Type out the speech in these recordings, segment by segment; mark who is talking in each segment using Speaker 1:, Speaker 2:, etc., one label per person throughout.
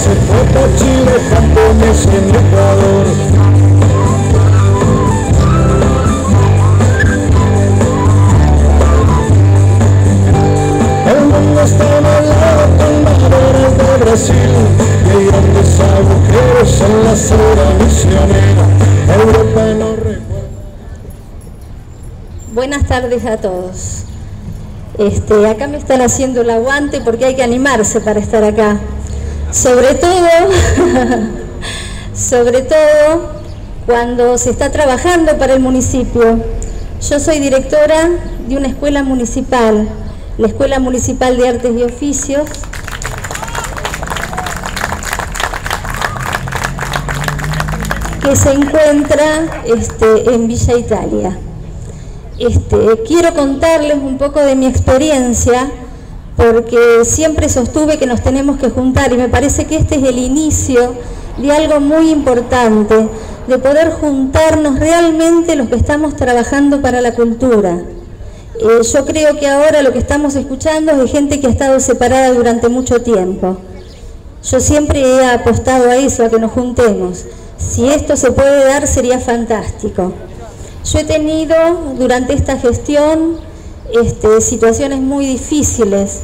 Speaker 1: hace poco Chile, campones en Ecuador. El mundo está malado con maderas de Brasil y grandes agujeros en la cera misionera. Europa no recuerda.
Speaker 2: Buenas tardes a todos. Este, acá me están haciendo el aguante porque hay que animarse para estar acá. Sobre todo, sobre todo cuando se está trabajando para el municipio. Yo soy directora de una escuela municipal, la Escuela Municipal de Artes y Oficios, que se encuentra este, en Villa Italia. Este, quiero contarles un poco de mi experiencia porque siempre sostuve que nos tenemos que juntar y me parece que este es el inicio de algo muy importante, de poder juntarnos realmente los que estamos trabajando para la cultura. Eh, yo creo que ahora lo que estamos escuchando es de gente que ha estado separada durante mucho tiempo. Yo siempre he apostado a eso, a que nos juntemos. Si esto se puede dar sería fantástico. Yo he tenido durante esta gestión este, situaciones muy difíciles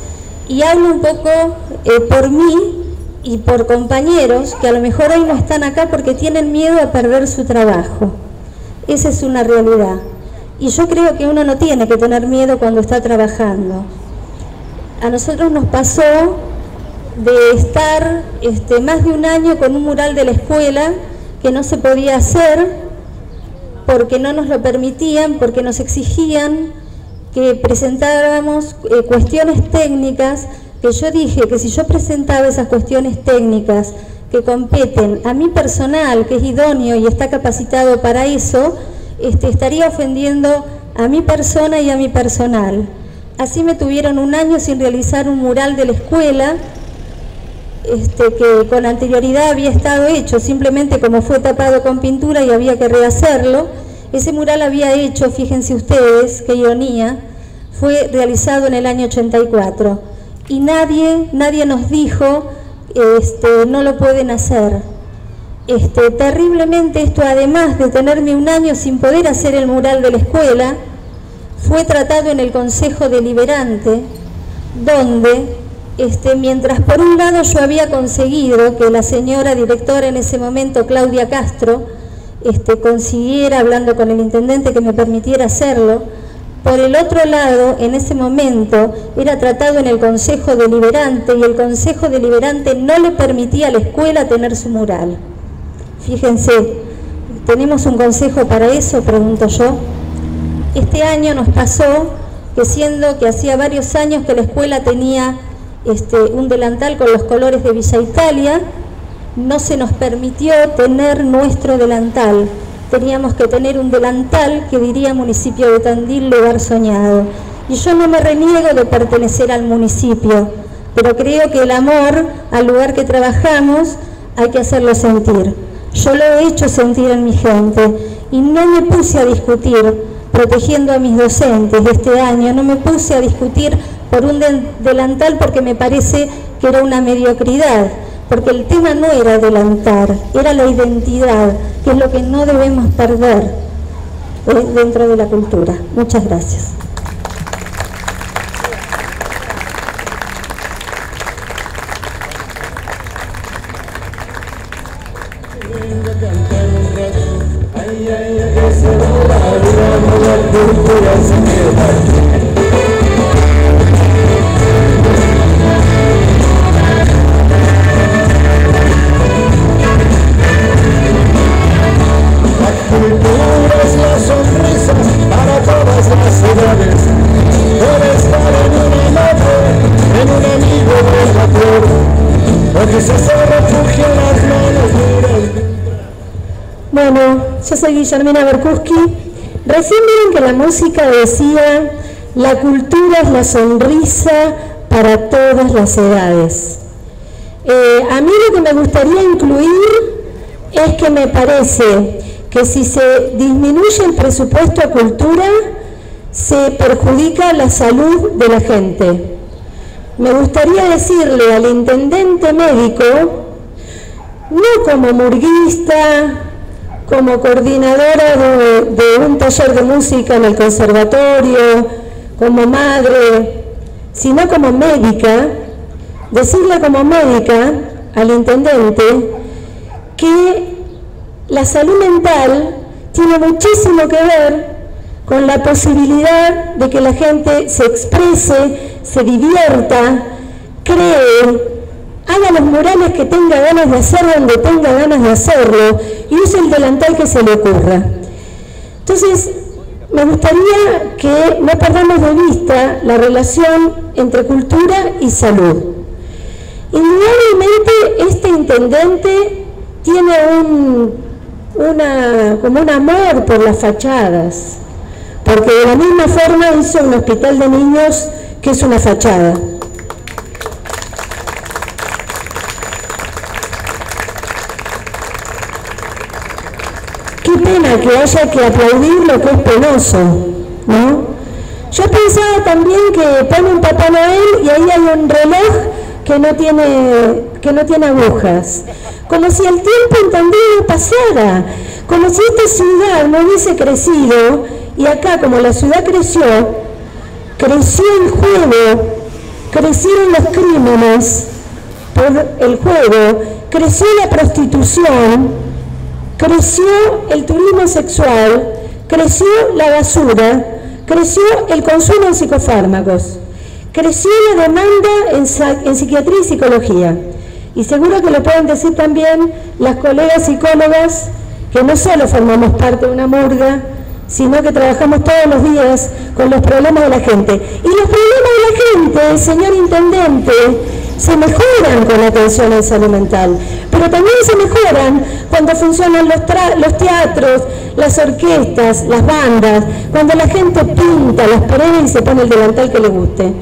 Speaker 2: y hablo un poco eh, por mí y por compañeros que a lo mejor hoy no están acá porque tienen miedo a perder su trabajo. Esa es una realidad. Y yo creo que uno no tiene que tener miedo cuando está trabajando. A nosotros nos pasó de estar este, más de un año con un mural de la escuela que no se podía hacer porque no nos lo permitían, porque nos exigían que presentáramos eh, cuestiones técnicas, que yo dije que si yo presentaba esas cuestiones técnicas que competen a mi personal, que es idóneo y está capacitado para eso, este, estaría ofendiendo a mi persona y a mi personal. Así me tuvieron un año sin realizar un mural de la escuela, este, que con anterioridad había estado hecho, simplemente como fue tapado con pintura y había que rehacerlo. Ese mural había hecho, fíjense ustedes, qué ironía, fue realizado en el año 84 y nadie, nadie nos dijo, este, no lo pueden hacer. Este, terriblemente esto, además de tenerme un año sin poder hacer el mural de la escuela, fue tratado en el Consejo Deliberante, donde este, mientras por un lado yo había conseguido que la señora directora en ese momento, Claudia Castro, este, consiguiera, hablando con el intendente, que me permitiera hacerlo, por el otro lado, en ese momento, era tratado en el Consejo Deliberante y el Consejo Deliberante no le permitía a la escuela tener su mural. Fíjense, ¿tenemos un consejo para eso? Pregunto yo. Este año nos pasó que siendo que hacía varios años que la escuela tenía este, un delantal con los colores de Villa Italia, no se nos permitió tener nuestro delantal. Teníamos que tener un delantal que diría municipio de Tandil, lugar soñado. Y yo no me reniego de pertenecer al municipio, pero creo que el amor al lugar que trabajamos hay que hacerlo sentir. Yo lo he hecho sentir en mi gente y no me puse a discutir protegiendo a mis docentes de este año, no me puse a discutir por un delantal porque me parece que era una mediocridad, porque el tema no era adelantar, era la identidad, que es lo que no debemos perder eh, dentro de la cultura. Muchas gracias. Guillermina Berkuski. Recién vieron que la música decía, la cultura es la sonrisa para todas las edades. Eh, a mí lo que me gustaría incluir es que me parece que si se disminuye el presupuesto a cultura, se perjudica la salud de la gente. Me gustaría decirle al intendente médico
Speaker 3: no como murguista, como coordinadora de, un taller de música en el conservatorio, como madre, sino como médica, decirle como médica al intendente que la salud mental tiene muchísimo que ver con la posibilidad de que la gente se exprese, se divierta, cree, haga los murales que tenga ganas de hacer donde tenga ganas de hacerlo y use el delantal que se le ocurra. Entonces, me gustaría que no perdamos de vista la relación entre cultura y salud. Indudablemente este intendente tiene un, una, como un amor por las fachadas, porque de la misma forma hizo un hospital de niños que es una fachada. Que haya que aplaudir lo que es penoso, ¿no? Yo pensaba también que pone un Papá Noel y ahí hay un reloj que no tiene, que no tiene agujas. Como si el tiempo entendido pasara, como si esta ciudad no hubiese crecido y acá como la ciudad creció, creció el juego, crecieron los crímenes por el juego, creció la prostitución, creció el turismo sexual, creció la basura, creció el consumo de psicofármacos, creció la demanda en, psiquiatría y psicología. Y seguro que lo pueden decir también las colegas psicólogas que no solo formamos parte de una murga, sino que trabajamos todos los días con los problemas de la gente. Y los problemas de la gente, señor Intendente, se mejoran con la atención en salud mental, pero también se mejoran cuando funcionan los, los teatros, las orquestas, las bandas, cuando la gente pinta las paredes y se pone el delantal que le guste.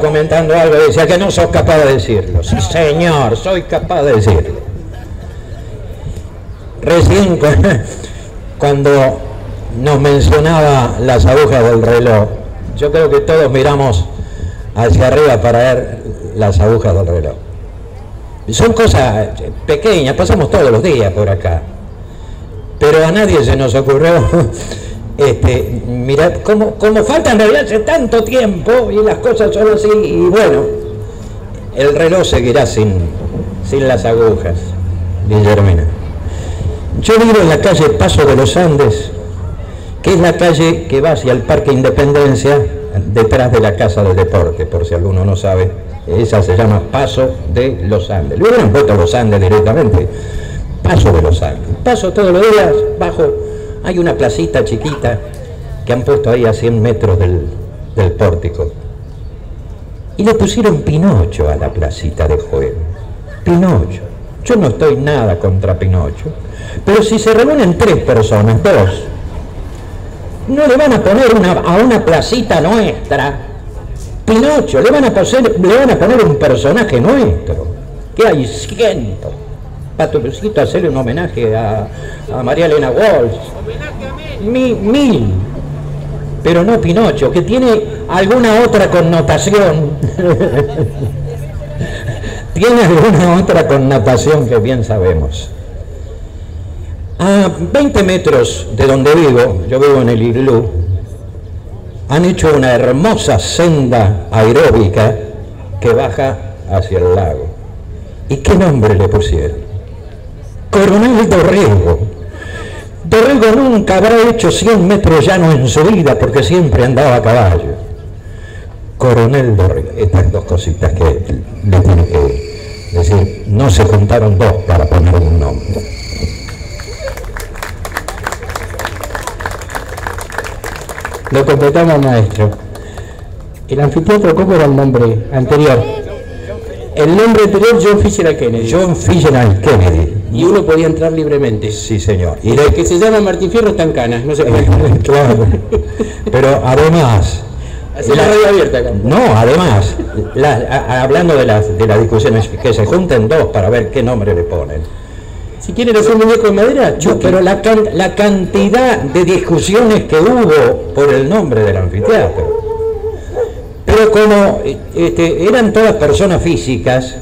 Speaker 4: Comentando algo y decía que no sos capaz de decirlo. Sí, señor, soy capaz de decirlo. Recién cuando nos mencionaba las agujas del reloj, yo creo que todos miramos hacia arriba para ver las agujas del reloj. Son cosas pequeñas, pasamos todos los días por acá. Pero a nadie se nos ocurrió este, mirad cómo, falta en realidad hace tanto tiempo y las cosas son así y bueno, el reloj seguirá sin, sin las agujas, Guillermina. Yo vivo en la calle Paso de los Andes, que es la calle que va hacia el Parque Independencia, detrás de la Casa del Deporte, por si alguno no sabe. Esa se llama Paso de los Andes. Le hubieran puesto los Andes directamente. Paso de los Andes. Paso todos los días, bajo. Hay una placita chiquita que han puesto ahí a 100 metros del, del pórtico. Y le pusieron Pinocho a la placita de juego. Pinocho. Yo no estoy nada contra Pinocho. Pero si se reúnen tres personas, dos, no le van a poner una, a una placita nuestra Pinocho, le van, a poner, le van a poner un personaje nuestro, que hay cientos. Patrocito hacerle un homenaje a, a María Elena Walsh. Mil, mil. Pero no Pinocho, que tiene alguna otra connotación. tiene alguna otra connotación que bien sabemos. A 20 metros de donde vivo, yo vivo en el Iglú, han hecho una hermosa senda aeróbica que baja hacia el lago. ¿Y qué nombre le pusieron? Coronel Dorrego. Dorrego nunca habrá hecho 100 metros llano en su vida porque siempre andaba a caballo. Coronel Dorrego. Estas dos cositas que le tiene que decir. No se juntaron dos para poner un nombre.
Speaker 5: Lo completamos, maestro. El anfiteatro, ¿cómo era el nombre anterior? El nombre anterior, John Fisher Kennedy.
Speaker 4: John Fitzgerald Kennedy.
Speaker 5: Y uno podía entrar libremente.
Speaker 4: Sí, señor.
Speaker 5: Y el que se llama Martín Fierro está en canas, no se puede.
Speaker 4: claro. Pero además,
Speaker 5: la radio abierta acá.
Speaker 4: no, además, la- a- hablando de las, de las discusiones, que se junten dos para ver qué nombre le ponen.
Speaker 5: Si quieren hacer un muñeco de madera,
Speaker 4: Yo, pero la, can- la cantidad de discusiones que hubo por el nombre del anfiteatro. Pero como eh, este, eran todas personas físicas,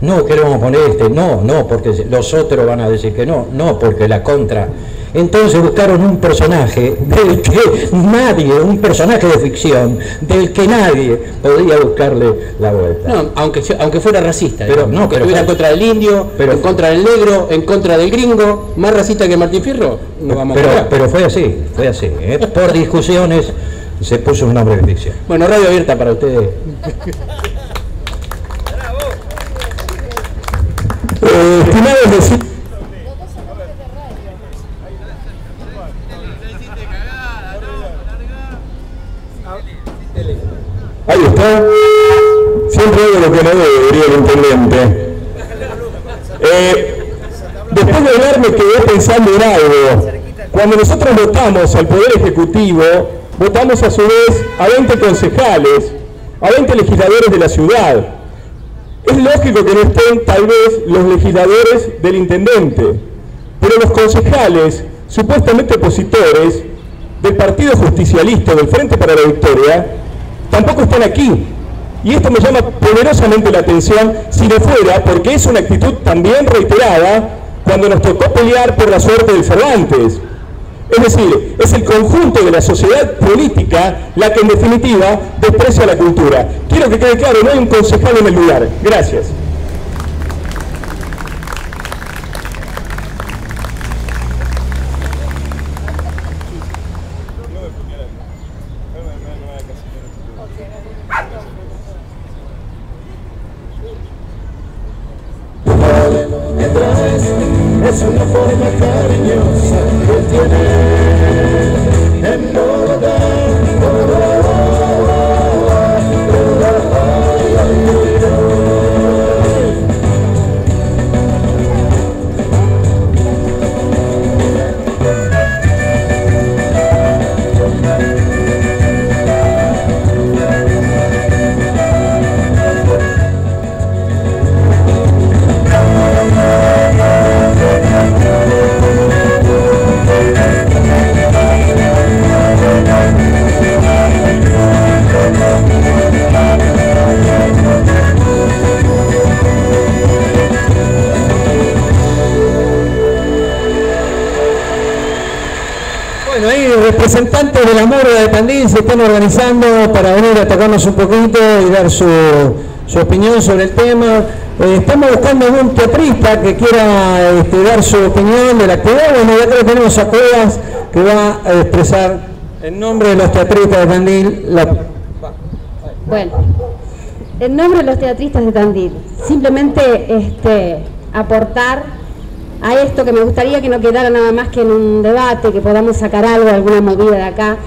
Speaker 4: no queremos poner este, no, no, porque los otros van a decir que no, no, porque la contra. Entonces buscaron un personaje del que nadie, un personaje de ficción, del que nadie podía buscarle la vuelta.
Speaker 5: No, aunque, aunque fuera racista.
Speaker 4: Pero
Speaker 5: digamos,
Speaker 4: no,
Speaker 5: que
Speaker 4: pero
Speaker 5: estuviera en contra del indio,
Speaker 4: pero-
Speaker 5: en contra del negro, en contra del gringo, más racista que Martín Fierro, no vamos a
Speaker 4: pero,
Speaker 5: jugar.
Speaker 4: pero fue así, fue así. ¿eh? Por discusiones se puso un nombre de ficción.
Speaker 5: Bueno, radio abierta para ustedes.
Speaker 1: Eh, estimados Ahí está. Siempre hago lo que no debe, diría el intendente. Eh, después de hablar me quedé pensando en algo. Cuando nosotros votamos al Poder Ejecutivo, votamos a su vez a 20 concejales, a 20 legisladores de la ciudad. Es lógico que no estén tal vez los legisladores del intendente, pero los concejales, supuestamente opositores del Partido Justicialista del Frente para la Victoria, tampoco están aquí. Y esto me llama poderosamente la atención si no fuera porque es una actitud también reiterada cuando nos tocó pelear por la suerte del Cervantes. Es decir, es el conjunto de la sociedad política la que en definitiva desprecia la cultura. Quiero que quede claro, no hay un concejal en el lugar. Gracias.
Speaker 6: Organizando para venir a tocarnos un poquito y dar su, su opinión sobre el tema. Eh, estamos buscando algún teatrista que quiera este, dar su opinión de la actividad. Bueno, ya creo que tenemos a Cuevas que va a expresar en nombre de los teatristas de Tandil la...
Speaker 7: Bueno, en nombre de los teatristas de Tandil, simplemente este, aportar a esto que me gustaría que no quedara nada más que en un debate, que podamos sacar algo, alguna movida de acá.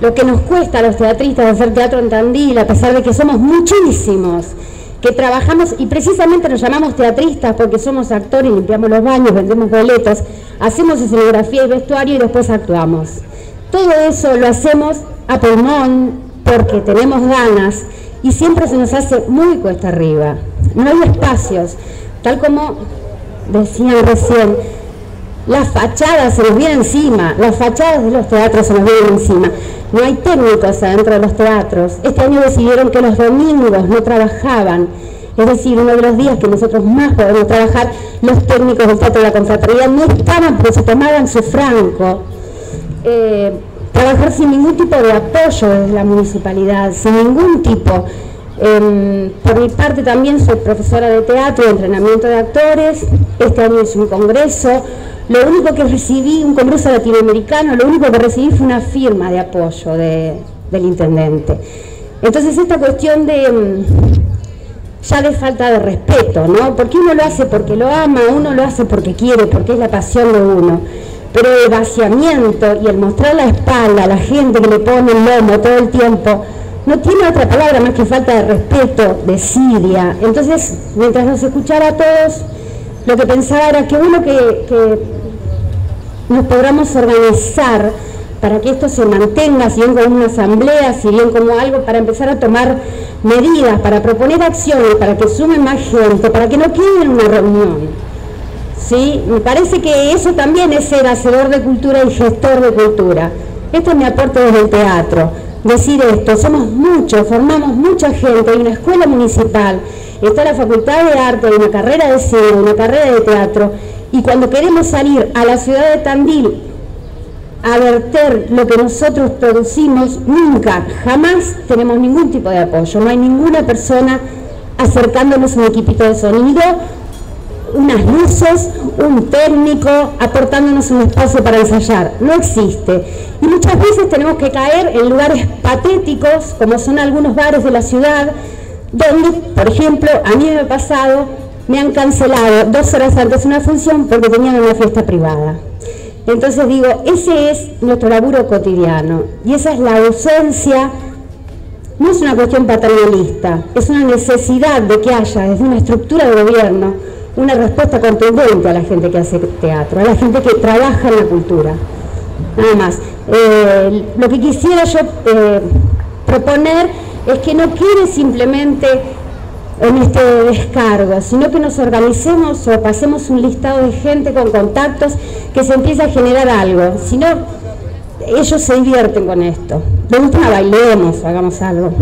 Speaker 7: Lo que nos cuesta a los teatristas hacer teatro en Tandil, a pesar de que somos muchísimos, que trabajamos y precisamente nos llamamos teatristas porque somos actores, limpiamos los baños, vendemos boletos, hacemos escenografía y vestuario y después actuamos. Todo eso lo hacemos a pulmón porque tenemos ganas y siempre se nos hace muy cuesta arriba. No hay espacios, tal como decían recién, las fachadas se nos vienen encima, las fachadas de los teatros se nos vienen encima. No hay técnicos adentro de los teatros. Este año decidieron que los domingos no trabajaban. Es decir, uno de los días que nosotros más podemos trabajar, los técnicos del Teatro de la Confraternidad no estaban porque se tomaban su franco. Eh, trabajar sin ningún tipo de apoyo desde la municipalidad, sin ningún tipo. Em, por mi parte también soy profesora de teatro y entrenamiento de actores, este año hice un congreso, lo único que recibí, un congreso latinoamericano, lo único que recibí fue una firma de apoyo del intendente. Entonces esta cuestión de em, ya de falta de respeto, ¿no? Porque uno lo hace porque lo ama, uno lo hace porque quiere, porque es la pasión de uno. Pero el vaciamiento y el mostrar la espalda a la gente que le pone el lomo todo el tiempo, no tiene otra palabra más que falta de respeto, de Siria. Entonces, mientras nos escuchara a todos, lo que pensaba era que uno que, nos podamos organizar para que esto se mantenga, si bien como una asamblea, si bien como algo, para empezar a tomar medidas, para proponer acciones, para que sume más gente, para que no quede en una reunión. ¿Sí? Me parece que eso también es ser hacedor de cultura y gestor de cultura. Esto es mi aporte desde el teatro decir esto, somos muchos, formamos mucha gente, hay una escuela municipal, está la facultad de arte, una carrera de cine, una carrera de teatro, y cuando queremos salir a la ciudad de Tandil a verter lo que nosotros producimos, nunca, jamás tenemos ningún tipo de apoyo, no hay ninguna persona acercándonos un equipito de sonido unas luces, un técnico, aportándonos un espacio para ensayar. No existe. Y muchas veces tenemos que caer en lugares patéticos, como son algunos bares de la ciudad, donde, por ejemplo, a mí me ha pasado, me han cancelado dos horas antes una función porque tenían una fiesta privada. Entonces digo, ese es nuestro laburo cotidiano y esa es la ausencia, no es una cuestión paternalista, es una necesidad de que haya desde una estructura de gobierno una respuesta contundente a la gente que hace teatro, a la gente que trabaja en la cultura. Nada más. Eh, lo que quisiera yo eh, proponer es que no quede simplemente en este descargo, sino que nos organicemos o pasemos un listado de gente con contactos que se empiece a generar algo. Si no, ellos se divierten con esto. De última bailemos, hagamos algo.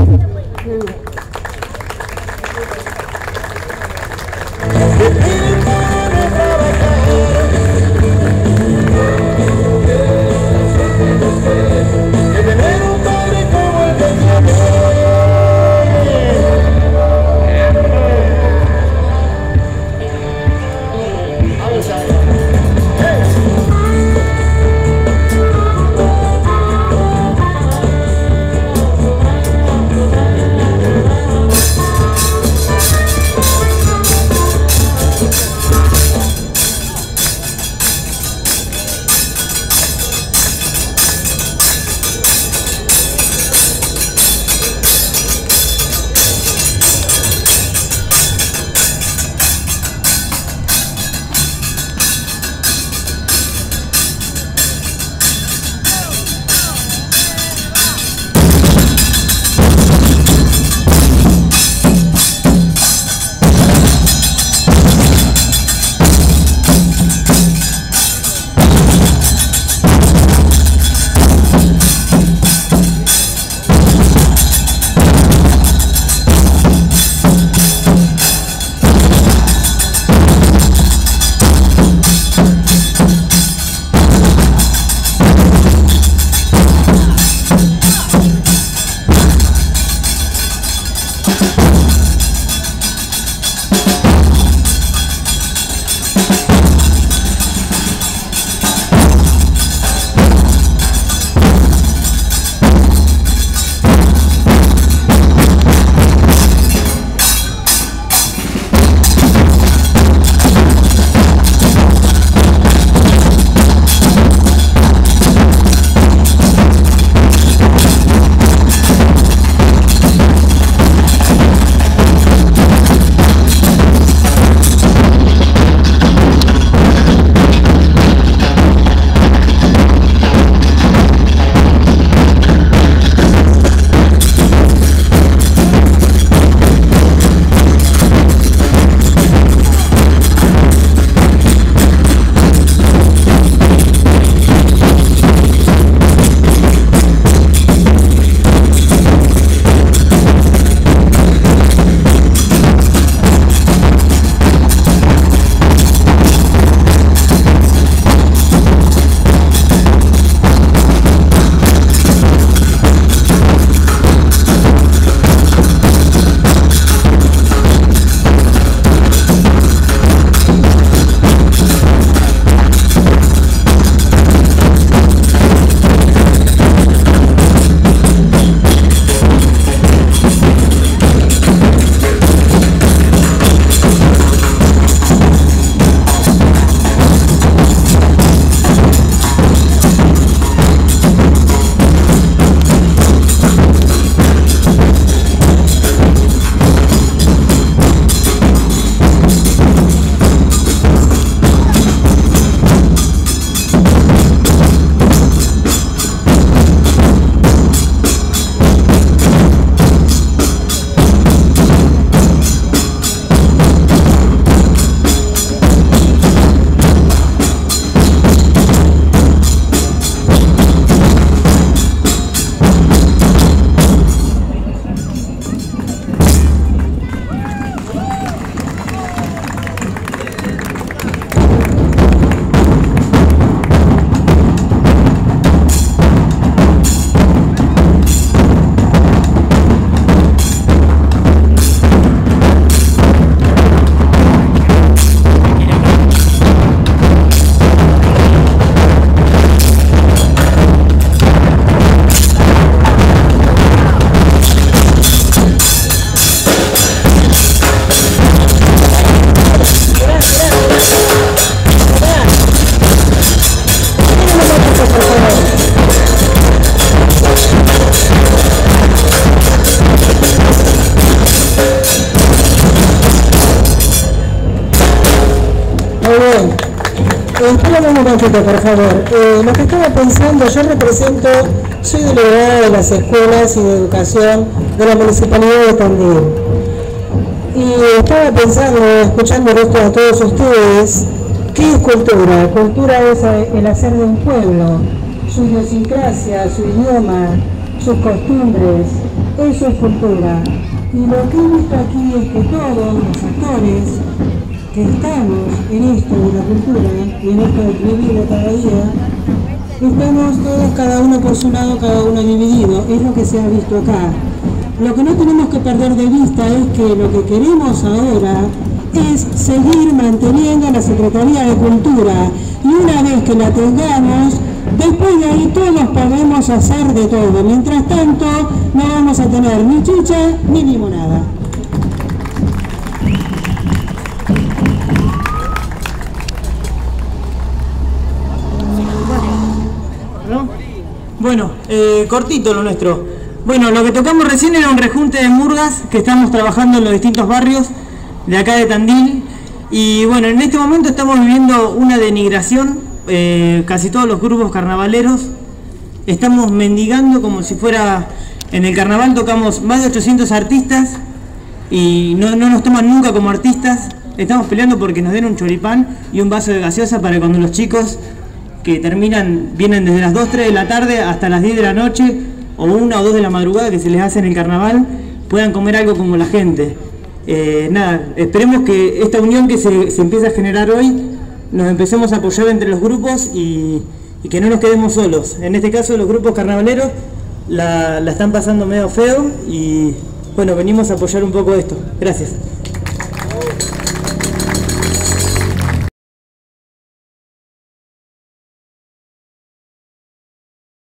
Speaker 8: Por favor. Eh, lo que estaba pensando, yo represento, soy delegada de las escuelas y de educación de la Municipalidad de Tandil. Y estaba pensando, escuchando esto a todos ustedes, ¿qué es cultura? Cultura es el hacer de un pueblo, su idiosincrasia, su idioma, sus costumbres, eso es cultura. Y lo que he visto aquí es que todos los actores que estamos en esto de la cultura y en esto de vivir cada día, estamos todos cada uno por su lado, cada uno dividido, es lo que se ha visto acá. Lo que no tenemos que perder de vista es que lo que queremos ahora es seguir manteniendo la Secretaría de Cultura y una vez que la tengamos, después de ahí todos podemos hacer de todo. Mientras tanto, no vamos a tener ni chicha ni limonada.
Speaker 9: Bueno, eh, cortito lo nuestro. Bueno, lo que tocamos recién era un rejunte de murgas que estamos trabajando en los distintos barrios de acá de Tandil. Y bueno, en este momento estamos viviendo una denigración, eh, casi todos los grupos carnavaleros. Estamos mendigando como si fuera... En el carnaval tocamos más de 800 artistas y no, no nos toman nunca como artistas. Estamos peleando porque nos den un choripán y un vaso de gaseosa para cuando los chicos que terminan, vienen desde las 2, 3 de la tarde hasta las 10 de la noche o una o dos de la madrugada que se les hace en el carnaval, puedan comer algo como la gente. Eh, nada, esperemos que esta unión que se, se empieza a generar hoy nos empecemos a apoyar entre los grupos y, y, que no nos quedemos solos. En este caso los grupos carnavaleros la, la están pasando medio feo y bueno, venimos a apoyar un poco esto. Gracias.